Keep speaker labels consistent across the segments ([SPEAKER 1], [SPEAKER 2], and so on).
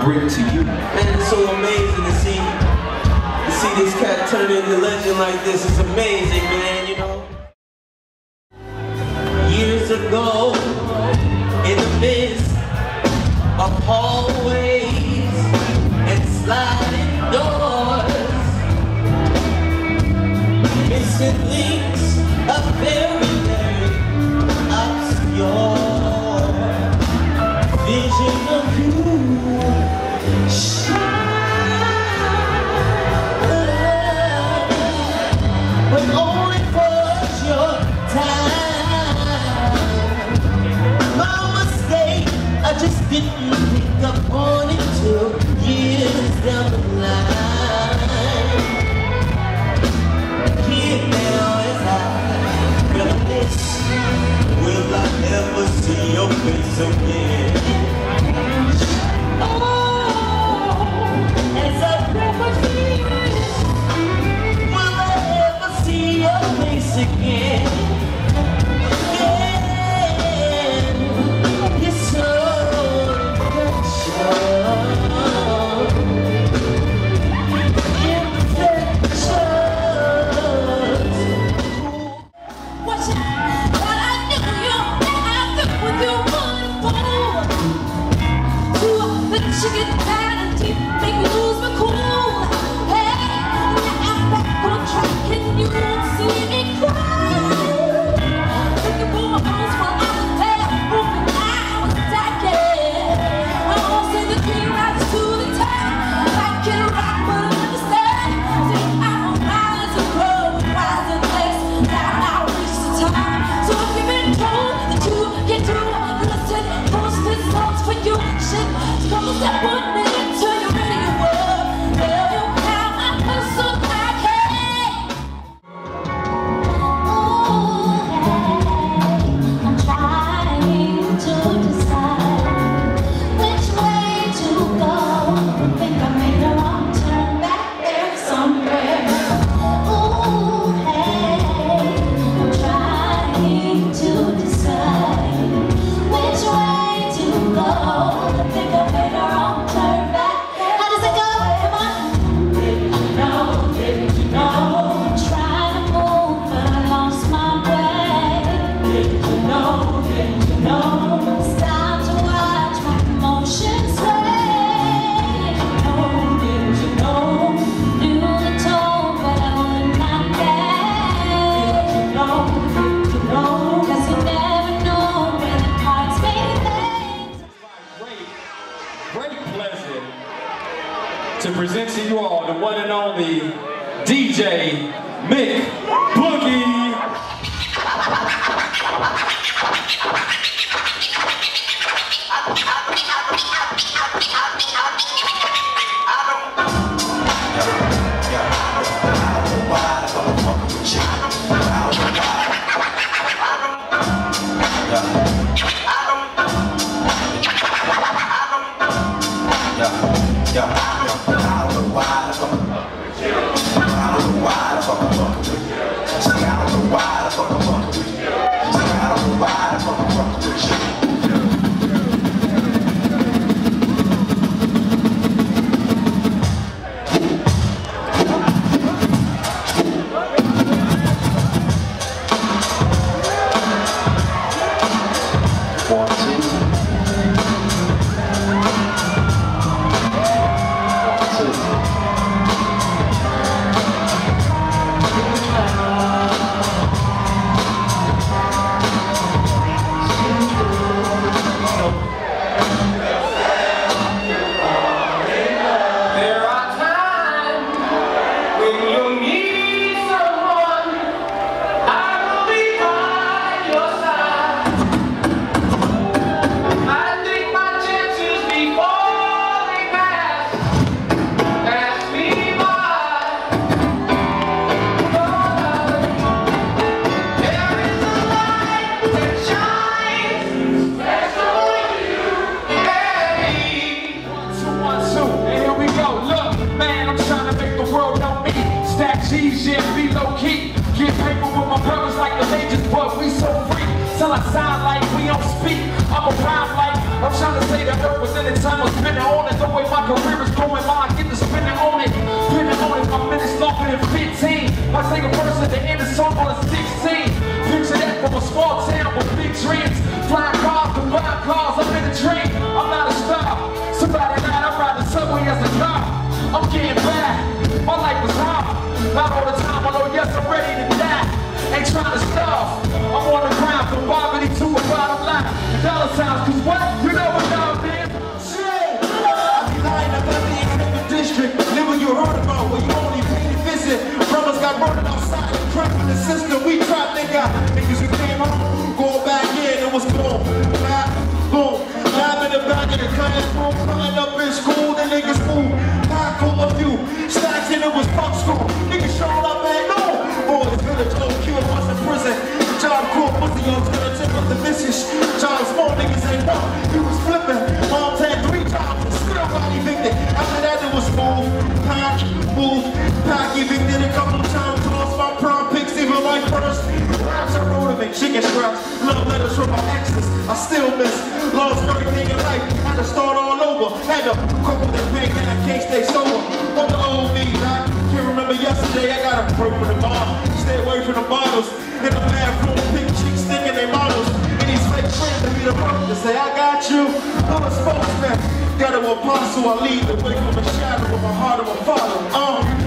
[SPEAKER 1] I bring to you.
[SPEAKER 2] And it's so amazing to see, to see this cat turn into legend like this. It's amazing, man, you know? Years ago, in the midst of hallways and sliding doors, missing links of very didn't pick up on years down the line. Kid now as I will I ever see your face again?
[SPEAKER 3] She get down and deep, make you to
[SPEAKER 1] present to you all the one and only DJ Mick Boogie. I, Hallelujah. shit, be low key. Get paper with my brothers like the majors, but we so free. Till I sound like we don't speak. I'm a rhyme like I'm trying to say the earth was in the time I'm spinning on it. The way my career is going, my I get to spinning on it. Spinning on it, my minutes longer than 15. My single verse at the end of song on 16. Picture that from a small town with big dreams. Flying cars, with cars, I'm in a dream. Not all the time, although yes, I'm ready to die. Ain't trying to starve. I'm on the ground from poverty to a bottom line. Dollar signs, cause what? You know what y'all did? Shit!
[SPEAKER 4] I be lying about the executive district. Never you heard about where you only paid a visit. Brothers got murdered outside cracked in the system. We tried, on Twitter, tip up the vicious. John small niggas ain't one. He was flipping. Moms had three jobs still got evicted. After that, it was smooth. Pack, move, pack evicted a couple times. Lost my prom pics, even my first. Raps I wrote them in chicken scraps. Love letters from my exes. I still miss. Lost everything in life. Had to start all over. Had to cope with the pain and I can't stay sober. What the old me, I can't remember yesterday. I got a break from the bar. Stay away from the bottles. That to say, I got you. I'm a spokesman. Got an apostle, I lead the way from a shadow with my heart of a father. Um,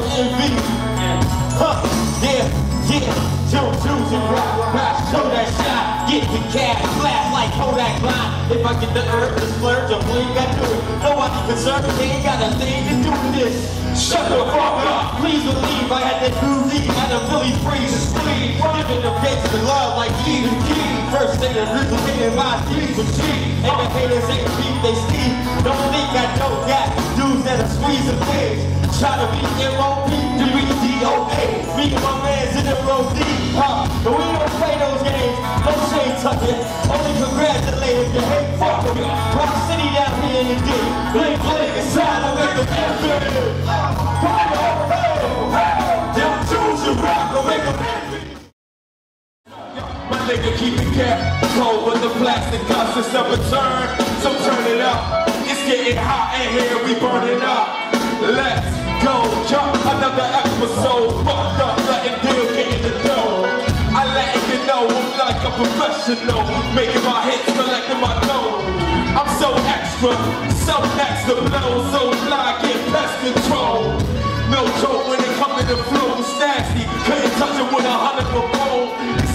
[SPEAKER 4] make them. Huh. Yeah. Yeah. Don't choose your rock. Rock. Show that shot. Get the cash. Blast like Kodak line. If I get the earth to splurge, I'm blink, I do it. Nobody concerned. They ain't got a thing to do with this. Shut the fuck up. Please believe I had that new lead. Had a Philly freeze and spleen. Giving the bitch the love like Stephen King. First thing that really in my dreams was cheap. And the haters ain't beat, they steam. Don't think I don't got dudes that are squeezing things. Try to be M.O.P. to be D.O.A. Me and my man's in the road deep, huh? But we don't play those games. No shade tucking. Only congratulate if you hate fuck with me. Rock City down here in the D. Blink, blink, inside to make them envy. Cap cold with the plastic guns it's never turn. So turn it up. It's getting hot in here, we burn it up. Let's go, jump another episode. Fucked up, letting deal get in the dough. I letting you know I'm like a professional, making my hits, collecting my dough. I'm so extra, so next to blow, so fly, get pest control. No joke when it come to the flow, it's nasty. Couldn't touch it with a hundred for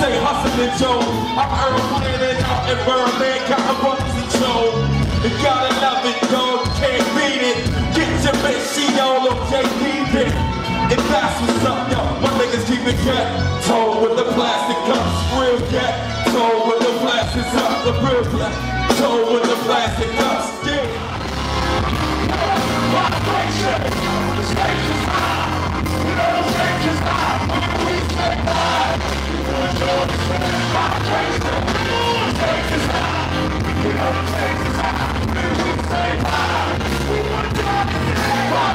[SPEAKER 4] Say hustling Joe. I'm Earl playing it out in Berlin, counting bucks and Joe. You gotta love it, dog. Can't beat it. Get your bitch, she all on JD dick. And that's what's up, yo. My niggas keep it cat. Toe with the plastic cups, real cat. Toe with the plastic cups, the real cat. Toe with the plastic cups, yeah.
[SPEAKER 1] You know, we wanna take the time, we wanna die